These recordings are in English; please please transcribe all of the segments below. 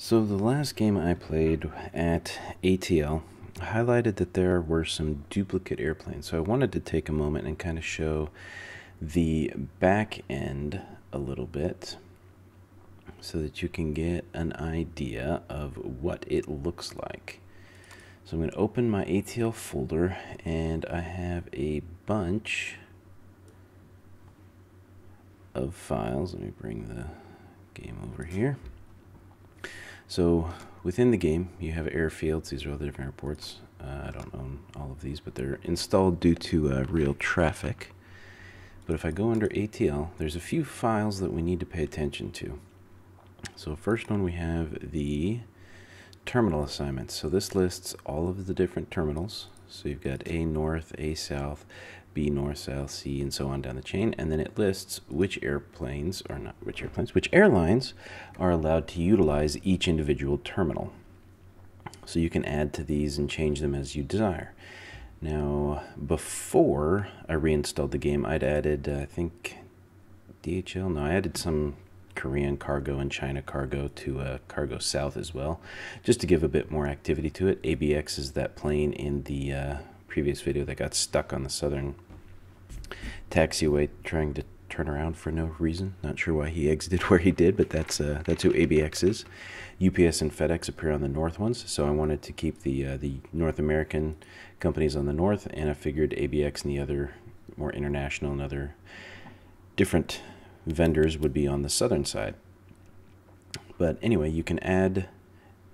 So the last game I played at ATL highlighted that there were some duplicate airplanes. So I wanted to take a moment and kind of show the back end a little bit so that you can get an idea of what it looks like. So I'm going to open my ATL folder and I have a bunch of files. Let me bring the game over here. So within the game, you have airfields. These are all the different airports. Uh, I don't own all of these, but they're installed due to uh, real traffic. But if I go under ATL, there's a few files that we need to pay attention to. So first one we have the terminal assignments. So this lists all of the different terminals. So you've got A north, A south, B north, south, C, and so on down the chain. And then it lists which airplanes, or not which airplanes, which airlines are allowed to utilize each individual terminal. So you can add to these and change them as you desire. Now, before I reinstalled the game, I'd added, uh, I think, DHL. No, I added some Korean cargo and China cargo to uh, Cargo South as well, just to give a bit more activity to it. ABX is that plane in the uh, previous video that got stuck on the southern taxiway trying to turn around for no reason. Not sure why he exited where he did, but that's uh, that's who ABX is. UPS and FedEx appear on the north ones, so I wanted to keep the uh, the North American companies on the north, and I figured ABX and the other more international and other different vendors would be on the southern side. But anyway, you can add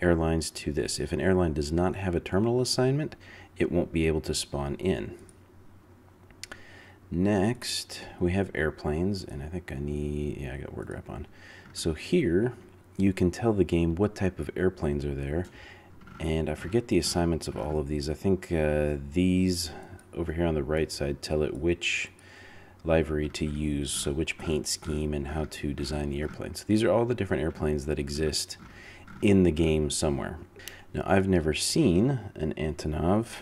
airlines to this. If an airline does not have a terminal assignment, it won't be able to spawn in. Next, we have airplanes, and I think I need, yeah, I got word wrap on. So here, you can tell the game what type of airplanes are there, and I forget the assignments of all of these. I think uh, these over here on the right side tell it which livery to use, so which paint scheme and how to design the airplane. So these are all the different airplanes that exist in the game somewhere. Now, I've never seen an Antonov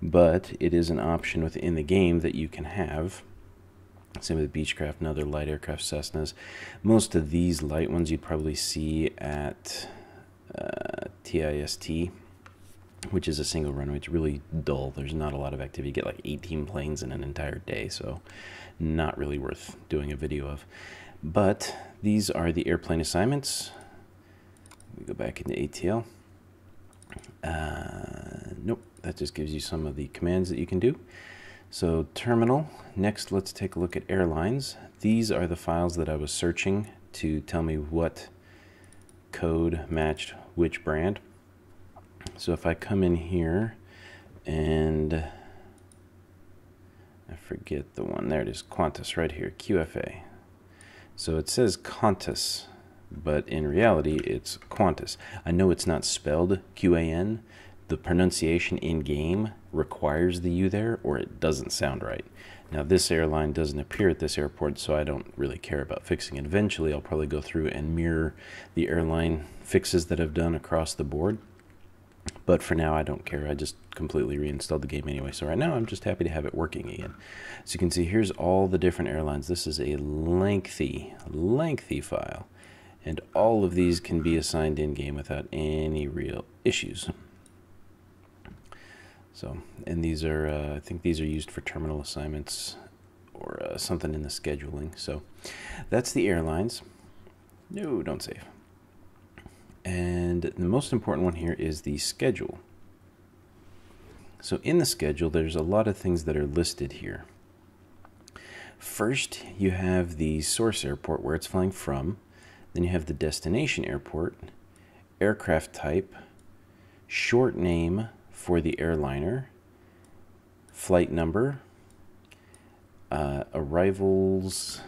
but it is an option within the game that you can have. Same with Beechcraft and other light aircraft Cessnas. Most of these light ones you'd probably see at uh, TIST, which is a single runway. It's really dull. There's not a lot of activity. You get like 18 planes in an entire day, so not really worth doing a video of. But these are the airplane assignments. We go back into ATL. Uh, nope, that just gives you some of the commands that you can do. So terminal, next let's take a look at airlines. These are the files that I was searching to tell me what code matched which brand. So if I come in here and I forget the one, there it is, Qantas right here, QFA. So it says Qantas but in reality it's Qantas. I know it's not spelled Q-A-N. The pronunciation in game requires the U there or it doesn't sound right. Now this airline doesn't appear at this airport so I don't really care about fixing it. Eventually I'll probably go through and mirror the airline fixes that I've done across the board. But for now I don't care. I just completely reinstalled the game anyway. So right now I'm just happy to have it working again. So you can see here's all the different airlines. This is a lengthy, lengthy file and all of these can be assigned in game without any real issues. So, and these are, uh, I think these are used for terminal assignments or uh, something in the scheduling. So that's the airlines. No, don't save. And the most important one here is the schedule. So in the schedule, there's a lot of things that are listed here. First, you have the source airport where it's flying from. Then you have the destination airport, aircraft type, short name for the airliner, flight number, uh, arrivals.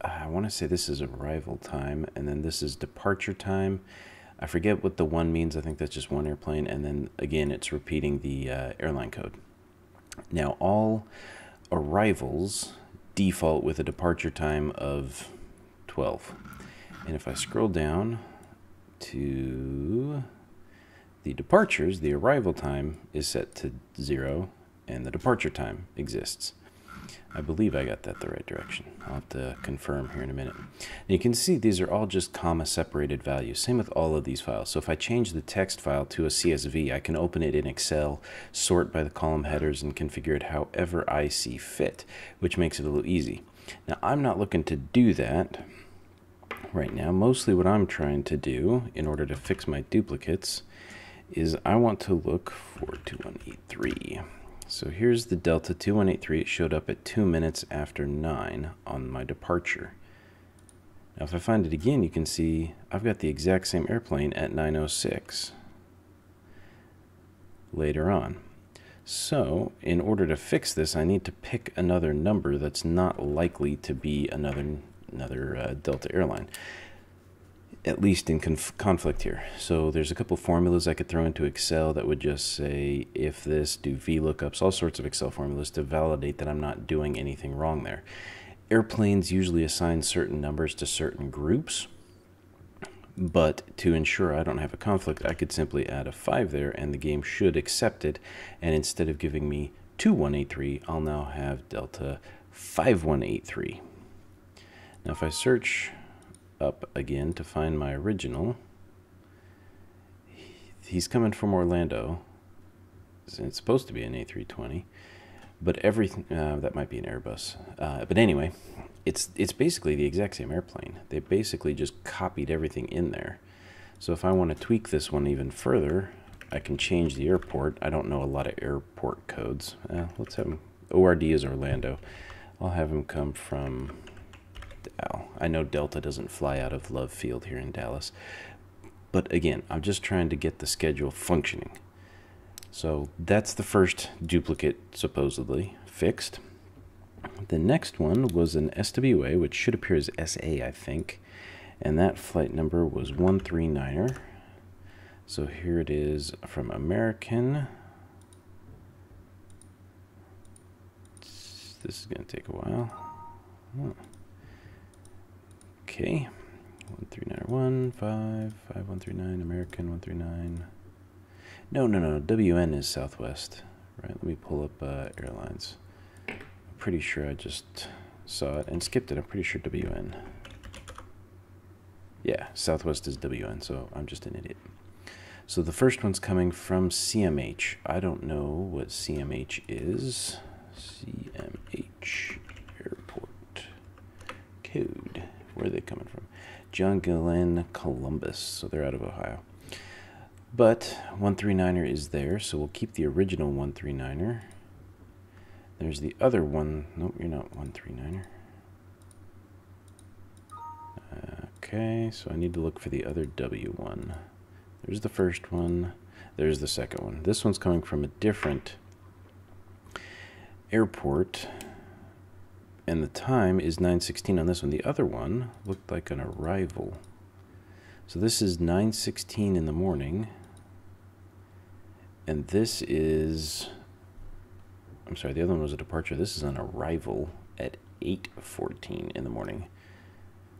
I want to say this is arrival time, and then this is departure time. I forget what the one means. I think that's just one airplane, and then again, it's repeating the uh, airline code. Now, all arrivals default with a departure time of 12. And if I scroll down to the departures, the arrival time is set to zero and the departure time exists. I believe I got that the right direction. I'll have to confirm here in a minute. And you can see these are all just comma separated values. Same with all of these files. So if I change the text file to a CSV, I can open it in Excel, sort by the column headers, and configure it however I see fit, which makes it a little easy. Now I'm not looking to do that right now. Mostly what I'm trying to do in order to fix my duplicates is I want to look for 2183. So here's the Delta 2183. It showed up at 2 minutes after 9 on my departure. Now if I find it again, you can see I've got the exact same airplane at 906 later on. So in order to fix this, I need to pick another number that's not likely to be another, another uh, Delta airline at least in conf conflict here. So there's a couple formulas I could throw into Excel that would just say if this, do VLOOKUPs, all sorts of Excel formulas to validate that I'm not doing anything wrong there. Airplanes usually assign certain numbers to certain groups, but to ensure I don't have a conflict, I could simply add a 5 there and the game should accept it. And instead of giving me 2183, I'll now have Delta 5183. Now if I search up again to find my original. He's coming from Orlando. It's supposed to be an A320, but everything uh, that might be an Airbus. Uh, but anyway, it's it's basically the exact same airplane. They basically just copied everything in there. So if I want to tweak this one even further, I can change the airport. I don't know a lot of airport codes. Uh, let's have him. ORD is Orlando. I'll have him come from I know Delta doesn't fly out of Love Field here in Dallas. But again, I'm just trying to get the schedule functioning. So that's the first duplicate supposedly fixed. The next one was an SWA, which should appear as SA, I think. And that flight number was 139er. So here it is from American. This is going to take a while. Oh. Okay. 13901, 5, 5139, American 139. No, no, no. WN is Southwest. Right, let me pull up uh, airlines. I'm pretty sure I just saw it and skipped it. I'm pretty sure WN. Yeah, Southwest is WN, so I'm just an idiot. So the first one's coming from CMH. I don't know what CMH is. CMH Airport Code. Where are they coming from? John Glenn Columbus. So they're out of Ohio. But 139er is there, so we'll keep the original 139er. There's the other one. Nope, you're not 139er. Okay, so I need to look for the other W1. There's the first one. There's the second one. This one's coming from a different airport and the time is 9.16 on this one. The other one looked like an arrival. So this is 9.16 in the morning. And this is, I'm sorry, the other one was a departure. This is an arrival at 8.14 in the morning.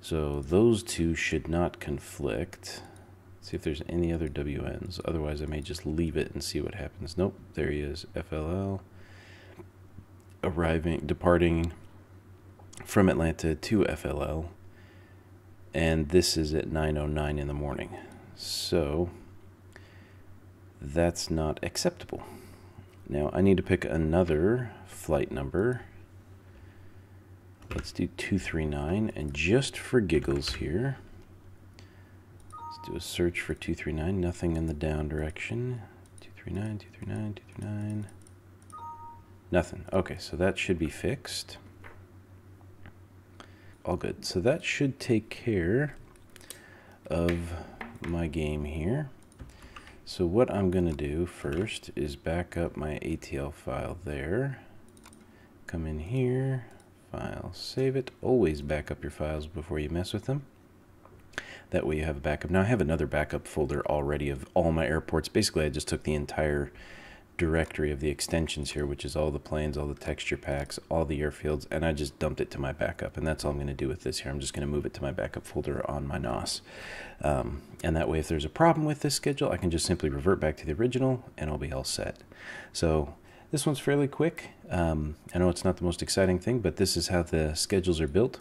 So those two should not conflict. Let's see if there's any other WNs. Otherwise, I may just leave it and see what happens. Nope, there he is. FLL. Arriving, departing from Atlanta to FLL, and this is at 9:09 in the morning. So that's not acceptable. Now I need to pick another flight number. Let's do 239 and just for giggles here, let's do a search for 239, nothing in the down direction. 239, 239, 239. Nothing. Okay, so that should be fixed all good. So that should take care of my game here. So what I'm going to do first is back up my ATL file there. Come in here, file, save it. Always back up your files before you mess with them. That way you have a backup. Now I have another backup folder already of all my airports. Basically I just took the entire directory of the extensions here, which is all the planes, all the texture packs, all the airfields, and I just dumped it to my backup. And that's all I'm going to do with this here. I'm just going to move it to my backup folder on my NAS. Um, and that way, if there's a problem with this schedule, I can just simply revert back to the original and I'll be all set. So This one's fairly quick. Um, I know it's not the most exciting thing, but this is how the schedules are built.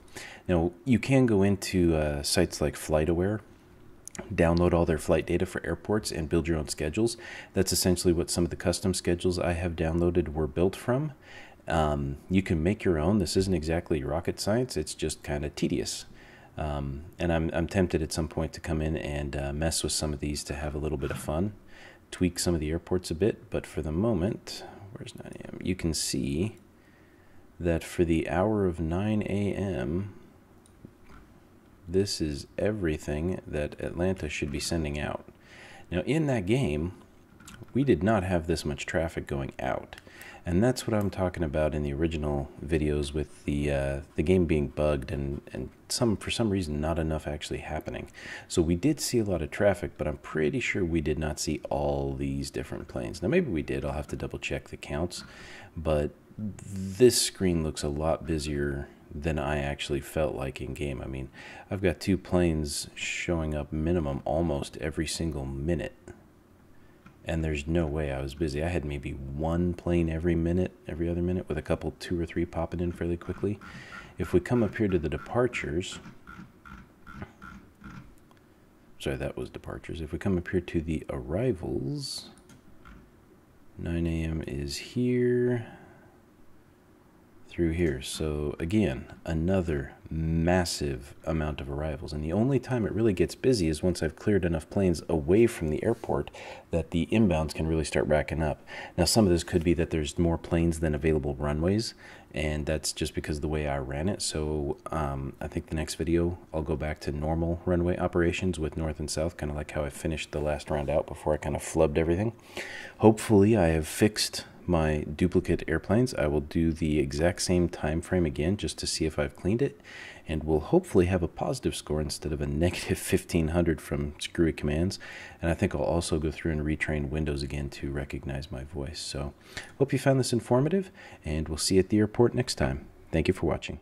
Now, you can go into uh, sites like FlightAware, download all their flight data for airports, and build your own schedules. That's essentially what some of the custom schedules I have downloaded were built from. Um, you can make your own. This isn't exactly rocket science, it's just kind of tedious. Um, and I'm, I'm tempted at some point to come in and uh, mess with some of these to have a little bit of fun, tweak some of the airports a bit. But for the moment, where's 9 a.m.? You can see that for the hour of 9 a.m., this is everything that Atlanta should be sending out. Now, in that game, we did not have this much traffic going out. And that's what I'm talking about in the original videos with the uh, the game being bugged and, and some for some reason not enough actually happening. So we did see a lot of traffic, but I'm pretty sure we did not see all these different planes. Now maybe we did. I'll have to double check the counts, but this screen looks a lot busier than I actually felt like in game. I mean, I've got two planes showing up minimum almost every single minute and there's no way I was busy. I had maybe one plane every minute, every other minute, with a couple, two or three popping in fairly quickly. If we come up here to the departures, sorry, that was departures. If we come up here to the arrivals, 9 a.m. is here through here. So again, another massive amount of arrivals. And the only time it really gets busy is once I've cleared enough planes away from the airport that the inbounds can really start racking up. Now, some of this could be that there's more planes than available runways, and that's just because the way I ran it. So um, I think the next video, I'll go back to normal runway operations with north and south, kind of like how I finished the last round out before I kind of flubbed everything. Hopefully I have fixed my duplicate airplanes, I will do the exact same time frame again just to see if I've cleaned it, and we'll hopefully have a positive score instead of a negative 1500 from screwy commands. And I think I'll also go through and retrain Windows again to recognize my voice. So hope you found this informative, and we'll see you at the airport next time. Thank you for watching.